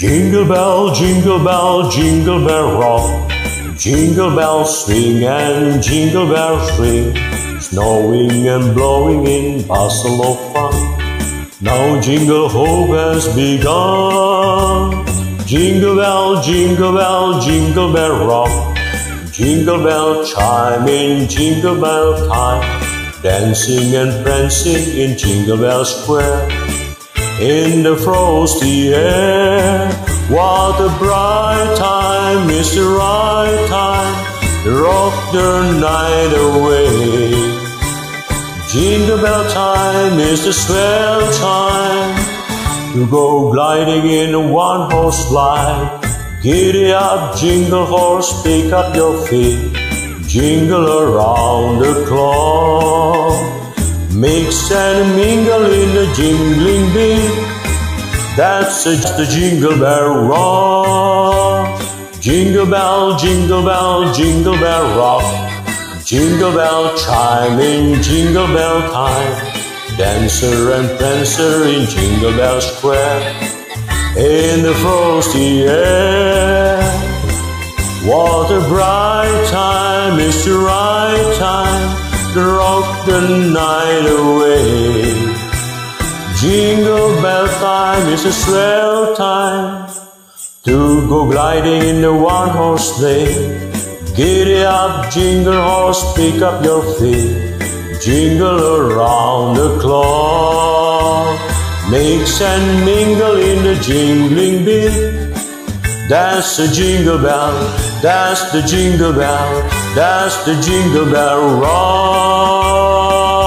Jingle bell, jingle bell, jingle bell rock. Jingle bells swing and jingle bells ring. Snowing and blowing in bustle of fun. Now jingle hope has begun. Jingle bell, jingle bell, jingle bell rock. Jingle bell chime in jingle bell time. Dancing and prancing in Jingle Bell Square. In the frosty air, what a bright time, it's the right time to rock the night away. Jingle bell time is the swell time to go gliding in a one horse slide. Giddy up, jingle horse, pick up your feet. Jingle around the clock. Mix and mingle in the jingling beat. That's just the jingle bell rock. Jingle bell, jingle bell, jingle bell rock. Jingle bell chime in jingle bell time. Dancer and prancer in Jingle Bell Square. In the frosty air. What a bright time, it's the right time to rock the night away. Time is a swell time to go gliding in the one horse sleigh. Giddy up, jingle horse, pick up your feet. Jingle around the clock. Mix and mingle in the jingling beat. That's the jingle bell, that's the jingle bell, that's the jingle bell rock.